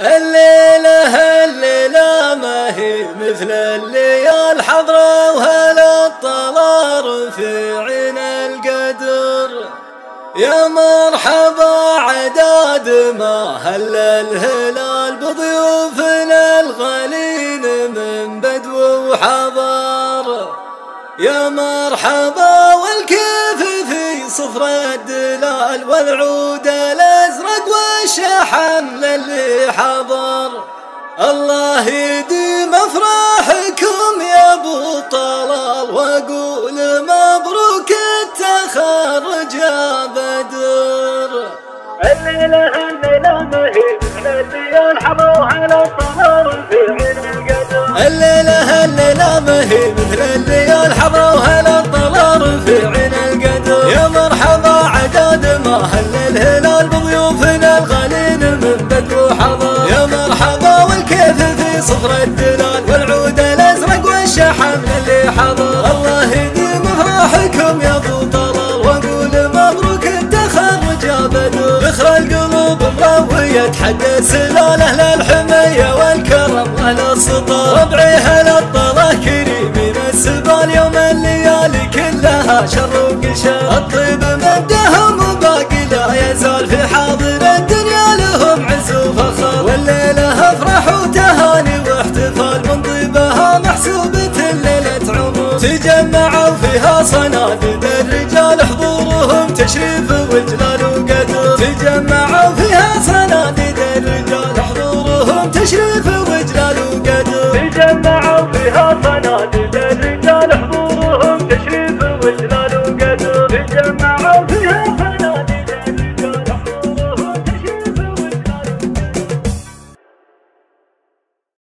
الليلة الليلة ما هي مثل الليال حضرة وهلا في عين القدر. يا مرحبا عداد ما هل الهلال بضيوفنا الغالين من بدو وحضر؟ يا مرحبا والكيف في صفر الدلال والعود الأزرق والشحن للي حضر الله يديم افراحكم يا أبو طلال وأقول مبروك التخرج يا بدر. الليلة الليلة مهيب الليل حضروا على الطهر في عين القدر. الليلة الليلة مهي مثل الليال حضروا هلا الطلال في عين القدر. يا مرحبا عداد ما هل الهلال بضيوفنا الغالين من بدو صفر الدلال والعود الأزرق والشحن اللي حضر. الله يديم افراحكم يا ابو طلال. وأقول مبروك التخرج يا بدر. ذخر القلوب مروية حق سلالة للحمية والكرم على السطر. ربعي هلا الطلا كريم من السبال يوم الليالي كلها شر وقشا الطيب مدهم تجمعوا فيها صناديد الرجال حضورهم تشريف وجلال وقدر. تجمعوا فيها صناديد الرجال حضورهم تشريف وجلال وقدر. تجمعوا فيها صناديد الرجال حضورهم تشريف وجلال وقدر. تجمعوا